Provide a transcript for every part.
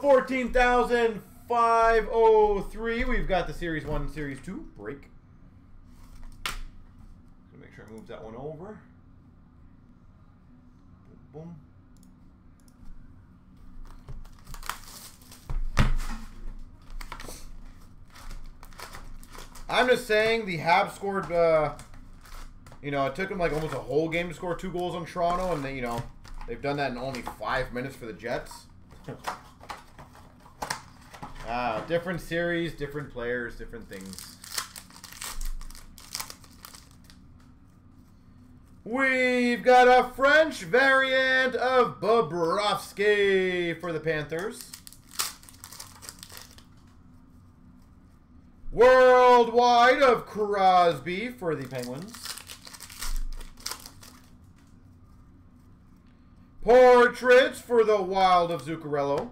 14,503. We've got the Series 1 Series 2 break. Make sure I move that one over. Boom. I'm just saying the Habs scored, uh, you know, it took them like almost a whole game to score two goals on Toronto, and they, you know, they've done that in only five minutes for the Jets. ah, different series, different players, different things. We've got a French variant of Bobrovsky for the Panthers. Worldwide of Crosby for the Penguins. Portraits for the Wild of Zuccarello.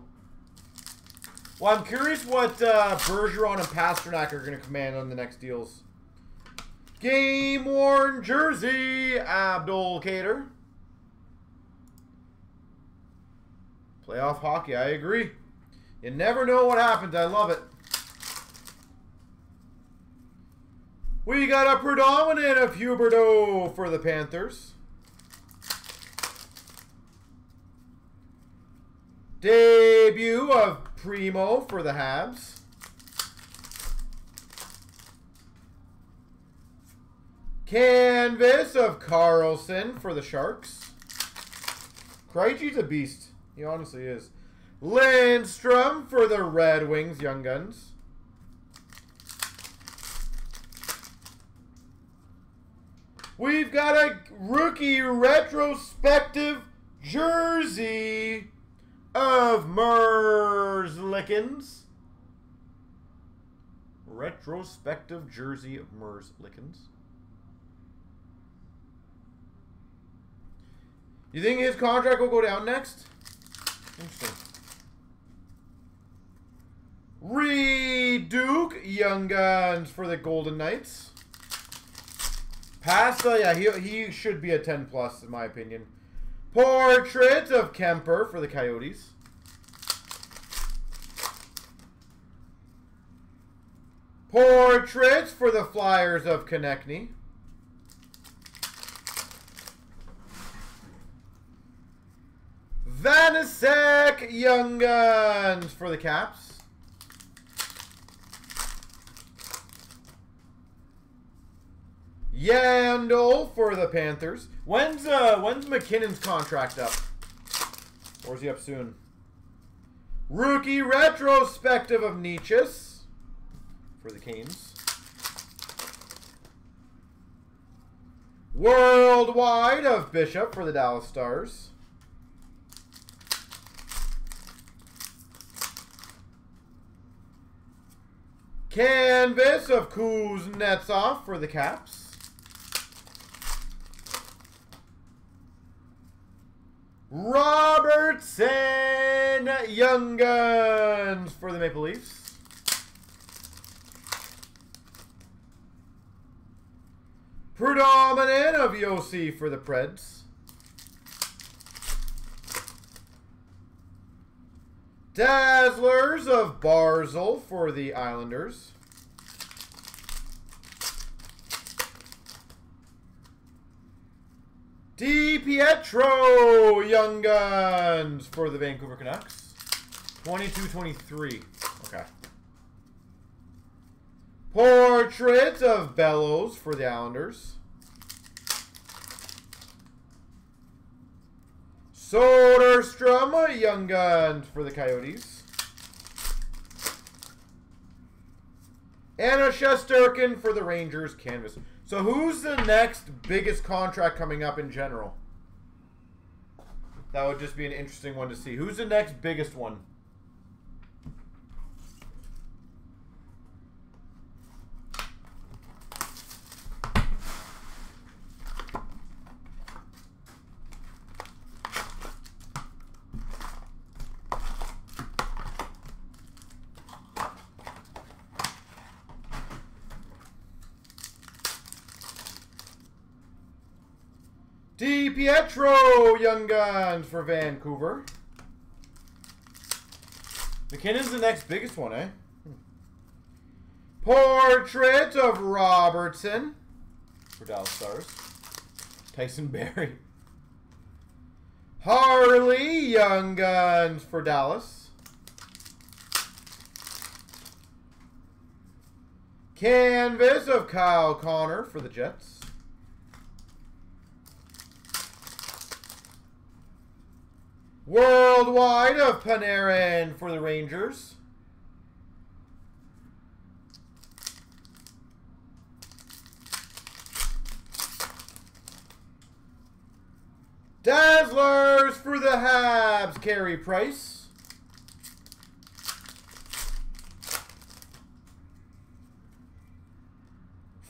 Well, I'm curious what uh, Bergeron and Pastrnak are going to command on the next deals. Game worn jersey, Abdelkader. Playoff hockey, I agree. You never know what happens. I love it. We got a predominant of Huberdeau for the Panthers. Debut of Primeau for the Habs. Canvas of Karlsson for the Sharks. Krejci's a beast. He honestly is. Lindstrom for the Red Wings Young Guns. We've got a rookie retrospective jersey of Merzlikins. Retrospective jersey of Merzlikins. You think his contract will go down next? Interesting. Reid Duke, Young Guns for the Golden Knights. Pasta, yeah, he, he should be a 10 plus in my opinion. Portrait of Kuemper for the Coyotes. Portraits for the Flyers of Konecny. Vanecek Young Guns for the Caps. Yandle for the Panthers. When's uh when's MacKinnon's contract up? Or is he up soon? Rookie retrospective of Necas for the Canes. Worldwide of Bishop for the Dallas Stars. Canvas of Kuznetsov for the Caps. Robertson Young Guns for the Maple Leafs. Predominant of Josi for the Preds. Dazzlers of Barzal for the Islanders. Di Pietro Young Guns for the Vancouver Canucks. 22-23. Okay. Portrait of Bellows for the Islanders. Soderstrom Young Guns for the Coyotes. Anna Shesterkin for the Rangers Canvas. So who's the next biggest contract coming up in general? That would just be an interesting one to see. Who's the next biggest one? Pietro Young Guns for Vancouver. MacKinnon's the next biggest one, eh? Portrait of Robertson for Dallas Stars. Tyson Barrie. Harley Young Guns for Dallas. Canvas of Kyle Connor for the Jets. Worldwide of Panarin for the Rangers. Dazzlers for the Habs, Carey Price.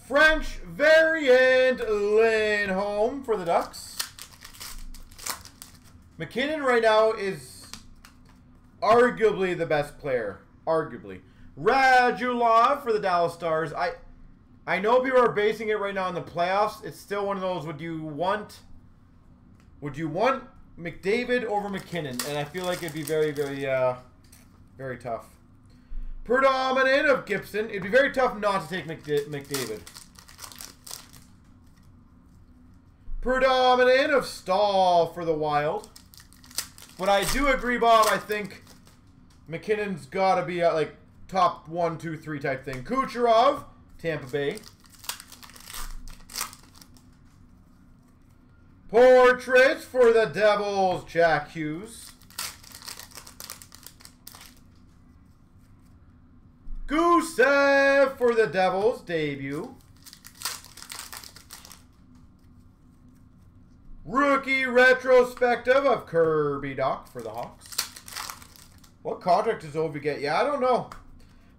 French variant Lindholm for the Ducks. MacKinnon right now is arguably the best player. Arguably. Radulov for the Dallas Stars. I I know people are basing it right now on the playoffs. It's still one of those, would you want would you want McDavid over MacKinnon? And I feel like it'd be very, very, uh, very tough. Predominant of Gibson. It'd be very tough not to take McDavid. Predominant of Staal for the Wild. But I do agree, Bob. I think MacKinnon's got to be at, like, top one, two, three type thing. Kucherov, Tampa Bay. Portraits for the Devils, Jack Hughes. Gusev for the Devils, debut. Rookie retrospective of Kirby Dach for the Hawks. What contract does Ovi get? Yeah, I don't know.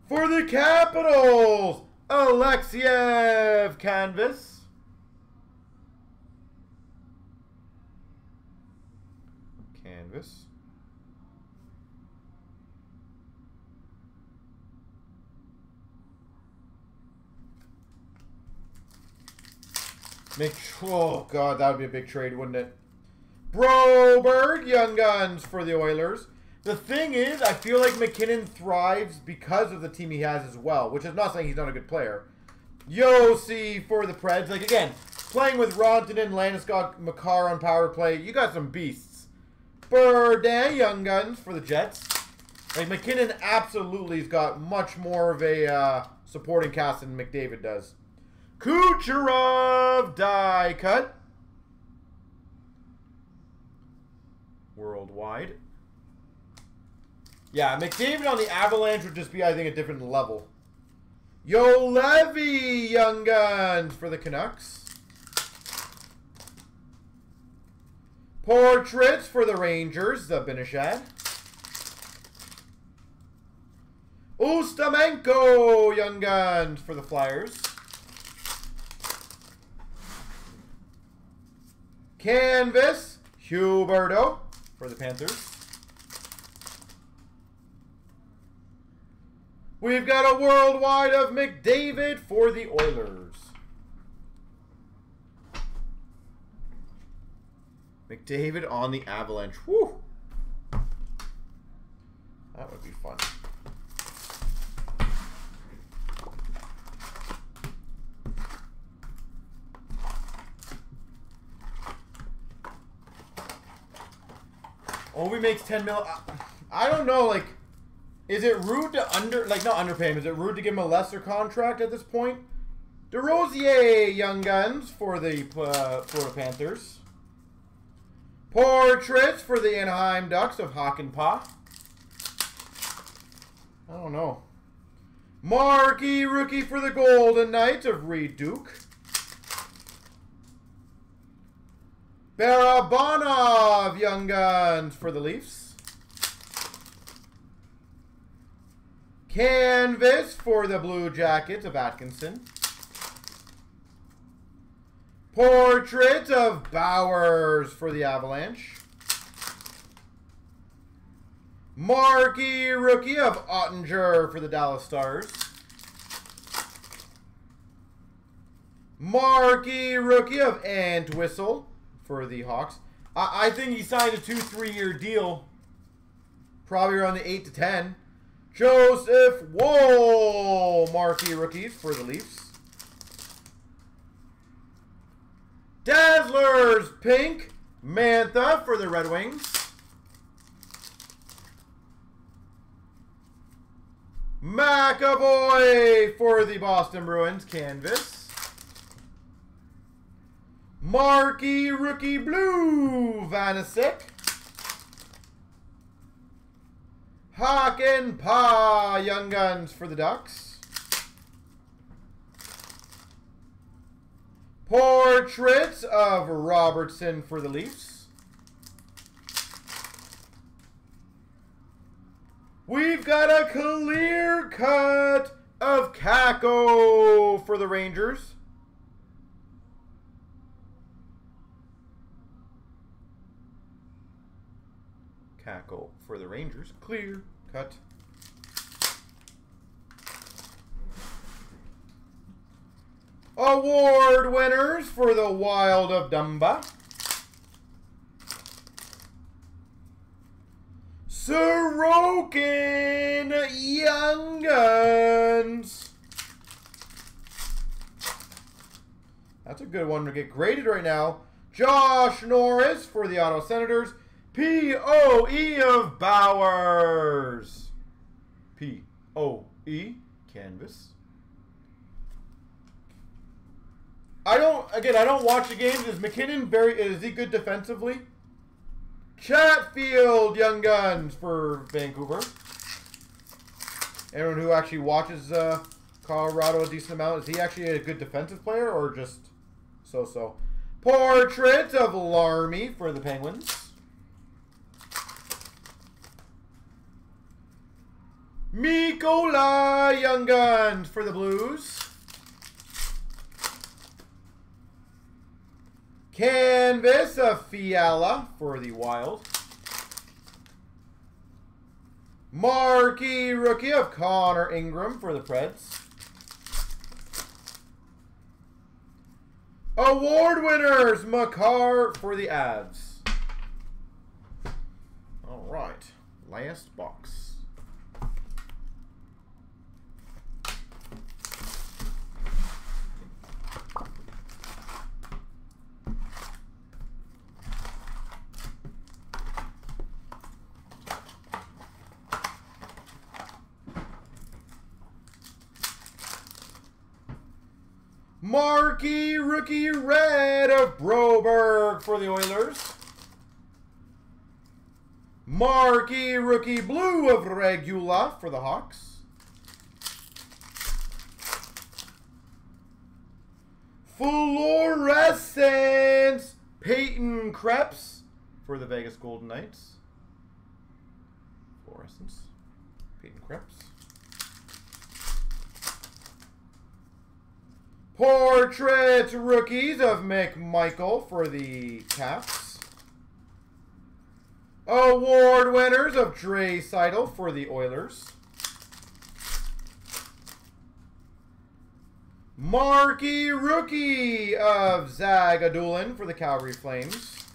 For the Capitals, Alexeyev canvas. canvas. Make oh god, that would be a big trade, wouldn't it? Broberg, Young Guns for the Oilers. The thing is, I feel like MacKinnon thrives because of the team he has as well, which is not saying he's not a good player. Josi for the Preds. Like, again, playing with Rantanen, Landeskog, Makar on power play, you got some beasts. Birday Young Guns for the Jets. Like MacKinnon absolutely has got much more of a uh, supporting cast than McDavid does. Kucherov die cut. Worldwide. Yeah, McDavid on the Avalanche would just be, I think, a different level. Juolevi, Young Guns for the Canucks. Portraits for the Rangers, the Benishad. Ustimenko, Young Guns for the Flyers. Canvas, Huberdeau for the Panthers. We've got a worldwide of McDavid for the Oilers. McDavid on the Avalanche. Whew. That would be fun. Ovi makes 10 mil. I don't know, like, is it rude to under, like, not underpay him, is it rude to give him a lesser contract at this point? DeRosier Young Guns for the uh, Florida Panthers. Portraits for the Anaheim Ducks of Hakanpää. I don't know. Marquee rookie for the Golden Knights of Reid Duke. Barabanov Young Guns for the Leafs. Canvas for the Blue Jackets of Atkinson. Portrait of Bowers for the Avalanche. Marquee rookie of Oettinger for the Dallas Stars. Marquee rookie of Entwistle for the Hawks. I, I think he signed a two, three year deal. Probably around the 8 to 10. Joseph Woll, marquee rookies for the Leafs. Dazzlers, pink, Mantha for the Red Wings. McAvoy for the Boston Bruins, canvas. Marquee Rookie Blue, Vanisic. Hakanpää, Young Guns for the Ducks. Portraits of Robertson for the Leafs. We've got a clear cut of Kakko for the Rangers. For the Rangers. Clear cut. Award winners for the Wild of Dumba. Sorokin Young Guns. That's a good one to get graded right now. Josh Norris for the Ottawa Senators. P-O-E of Bowers. P-O-E, canvas. I don't, again, I don't watch the games. Is MacKinnon very, is he good defensively? Chatfield Young Guns for Vancouver. Anyone who actually watches uh, Colorado a decent amount, is he actually a good defensive player or just so-so? Portrait of Larmy for the Penguins. Mikkola Young for the Blues. Canvas of Fiala for the Wild. Marquee rookie of Connor Ingram for the Preds. Award winners, Makar for the Avs. All right, last box. Marquee rookie red of Broberg for the Oilers. Marquee rookie blue of Regula for the Hawks. Fluorescence Peyton Krebs for the Vegas Golden Knights. Fluorescence Peyton Krebs. Portrait rookies of McMichael for the Caps. Award winners of Draisaitl for the Oilers. Marquee rookie of Zagadulin for the Calgary Flames.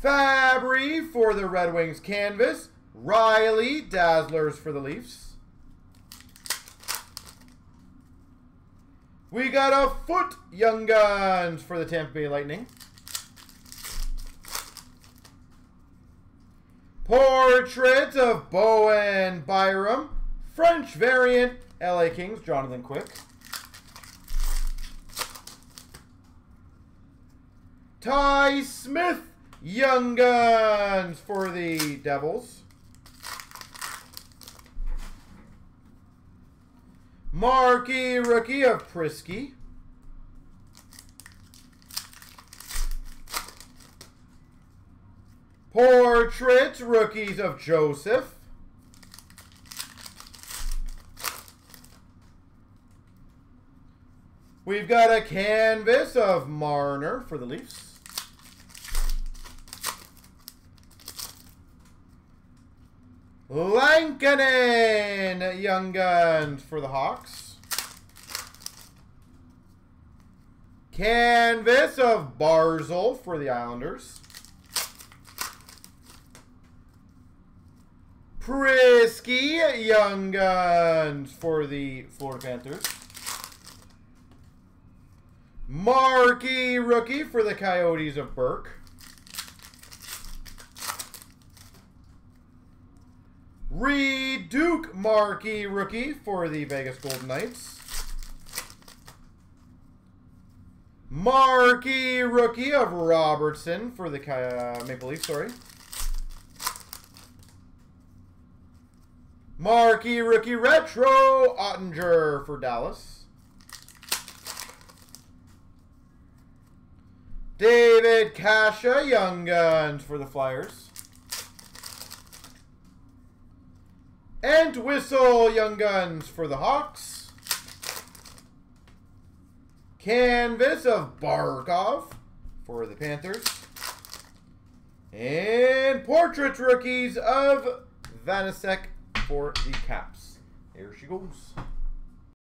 Fabbri for the Red Wings canvas. Rielly Dazzlers for the Leafs. We got a Foote Young Guns for the Tampa Bay Lightning. Portrait of Bowen Byram. French variant, LA Kings, Jonathan Quick. Ty Smith, Young Guns for the Devils. Marquee rookie of Priskie. Portrait rookies of Joseph. We've got a canvas of Marner for the Leafs. Lankinen, Young Guns for the Hawks. Canvas of Barzal for the Islanders. Priskie Young Guns for the Florida Panthers. Marquee rookie for the Coyotes of Burke. Reid Duke marquee rookie for the Vegas Golden Knights. Marquee rookie of Robertson for the uh, Maple Leafs, sorry. Marquee rookie retro Oettinger for Dallas. David Kase Young Guns for the Flyers. Entwistle Young Guns for the Hawks. Canvas of Barkov for the Panthers. And Portrait Rookies of Vanecek for the Caps. There she goes.